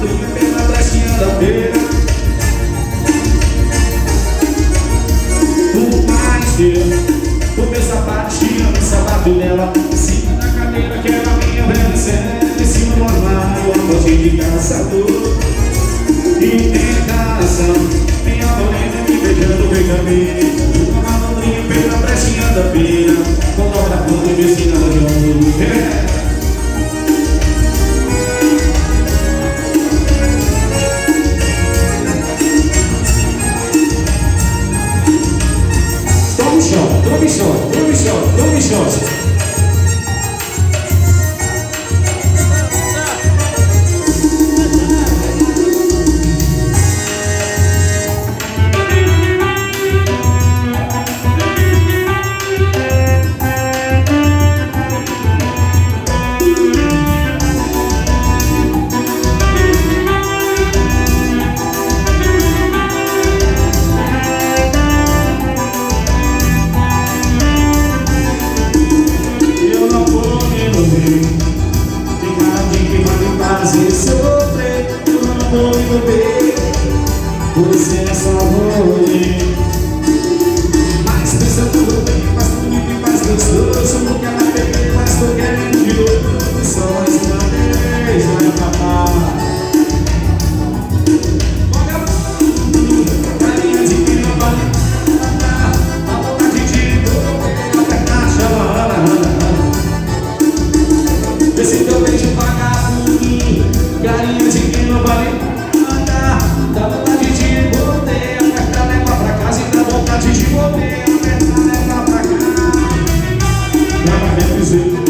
uma de pé na da beira o mais que O meu sapato tinha no sapato dela Em cima da cadeira que era minha velha Em cima do armário, a voz de caçador E tentação Minha morena me beijando, beija-me Uma malandrinha pela brechinha da beira Com dobra a mão e me ensinando music.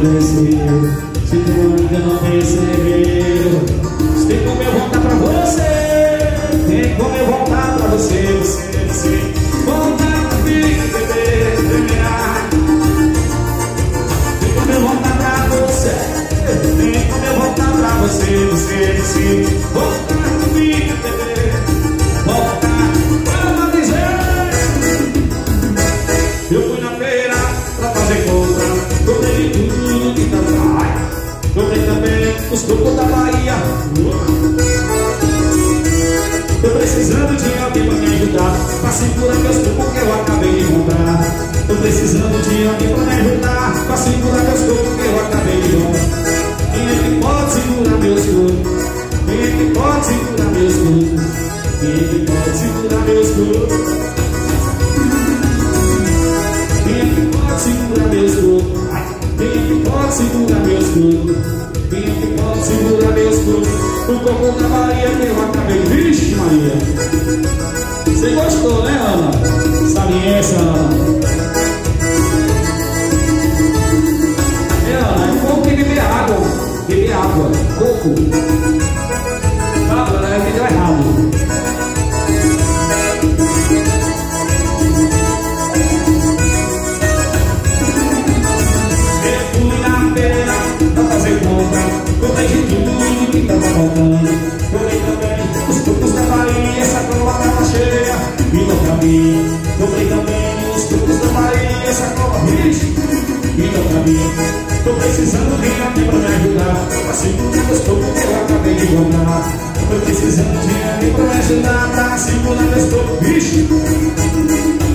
aconteceu Se tu ainda não percebeu tem como eu voltar pra você Tem como eu voltar pra você Você, você Voltar pra vida, beber, beber Tem como eu voltar pra você Tem como eu voltar pra você Você, você Voltar pra vida, os tocos da Bahia. Tô precisando de alguém pra me ajudar, pra segurar meus tocos que eu acabei de montar. Tô precisando de alguém pra me ajudar, pra segurar meus tocos que eu acabei de montar. Quem é que pode segurar meus tocos? Quem é que pode segurar meus tocos? Quem é que pode segurar meus tocos? encontrar Tô precisando de alguém pra ajudar Tá segura meus corpos, bicho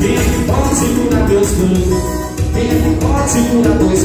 Quem é que pode segurar meus corpos? Quem é que pode segurar dois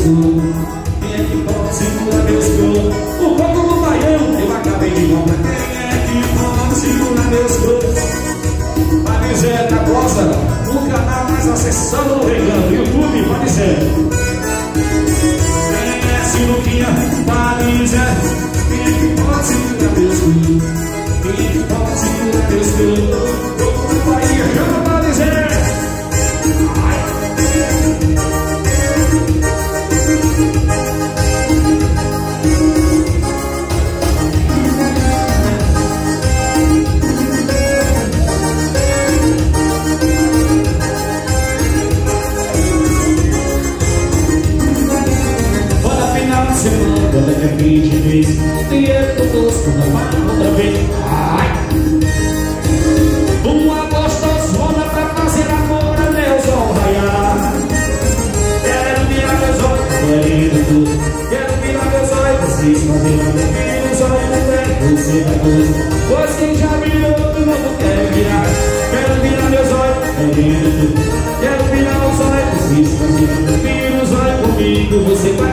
vencedor Pois quem já virou do novo quer virar Quero virar meus olhos, é lindo Quero virar os olhos, preciso fazer Vira os olhos comigo, você vai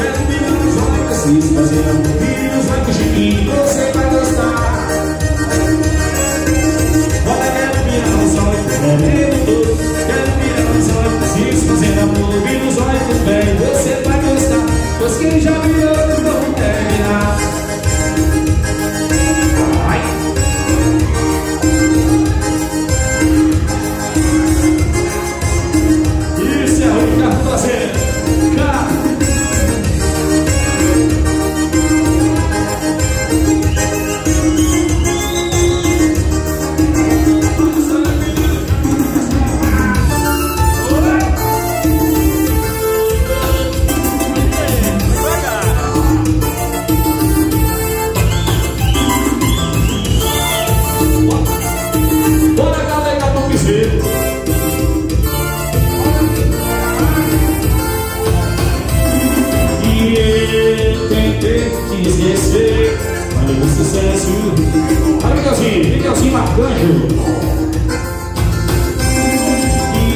E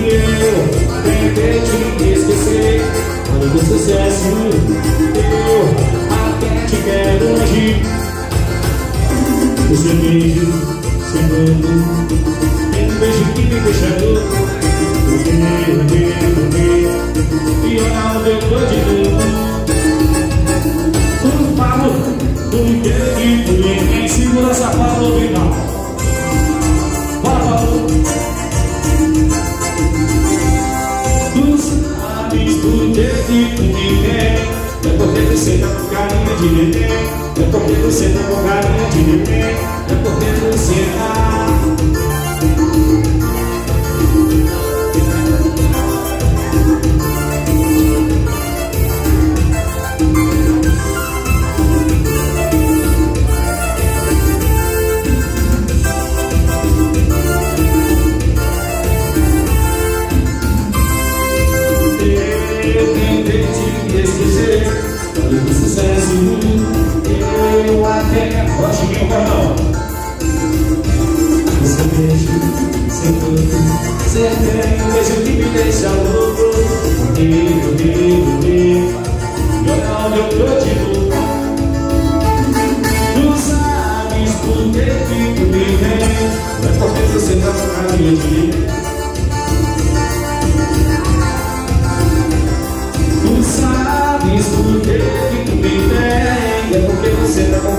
eu até te esquecer. Quando você se assim Eu até te quero longe Você seu beijo secando É um beijo que me deixa louco. Porque eu devo ver E ao depois de novo de neném É porque você tá com carinha de neném É porque você tá Você tem um beijo que me deixa louco lindo E olha onde eu tô de novo Tu sabes por que que tu me vem Não é porque você tá minha de mim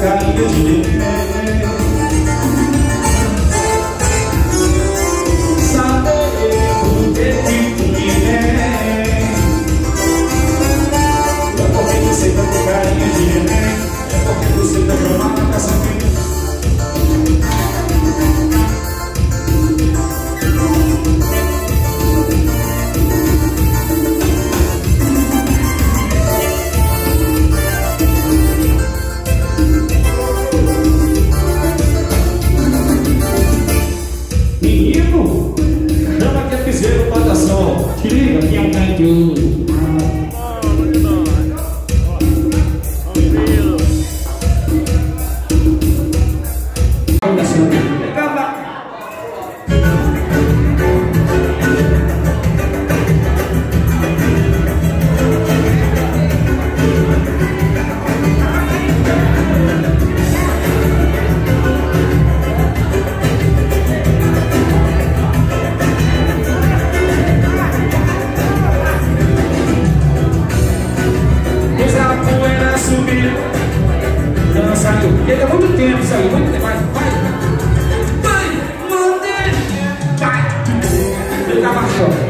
você tá com momento